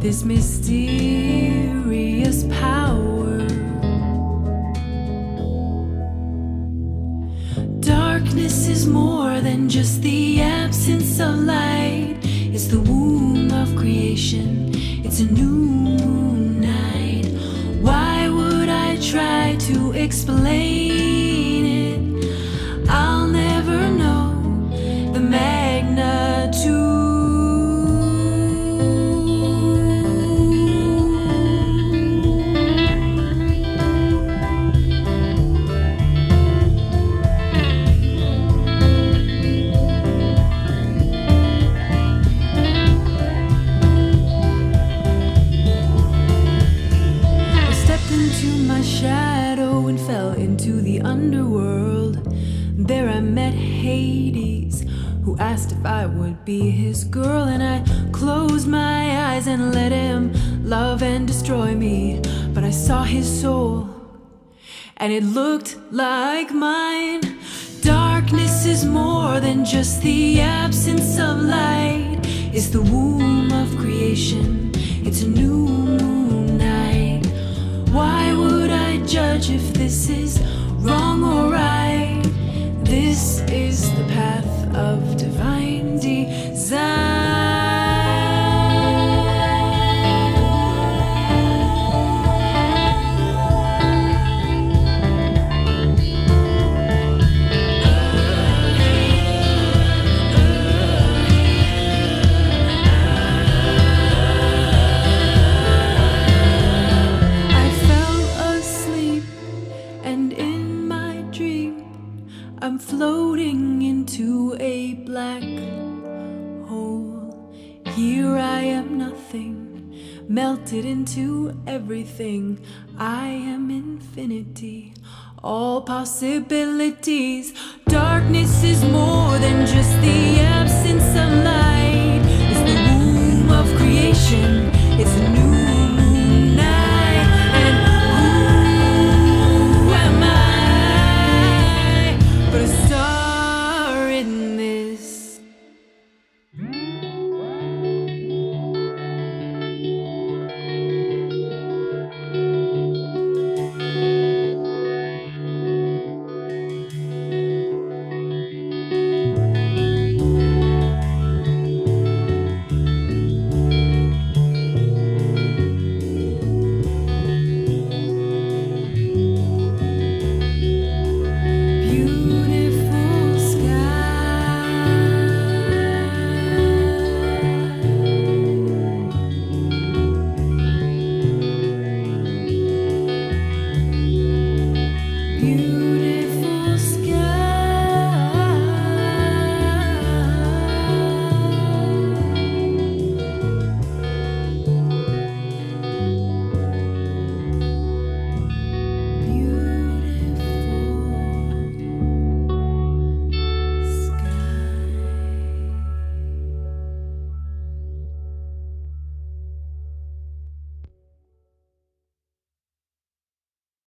This mysterious power. Darkness is more than just the absence of light. It's the womb of creation. It's a new night. Why would I try to explain fell into the underworld. There I met Hades, who asked if I would be his girl, and I closed my eyes and let him love and destroy me. But I saw his soul, and it looked like mine. Darkness is more than just the absence of light. It's the womb of creation. It's a new judge if this is wrong or right? This is the path of divine I Floating into a black hole. Here I am, nothing, melted into everything. I am infinity, all possibilities. Darkness is more than just the.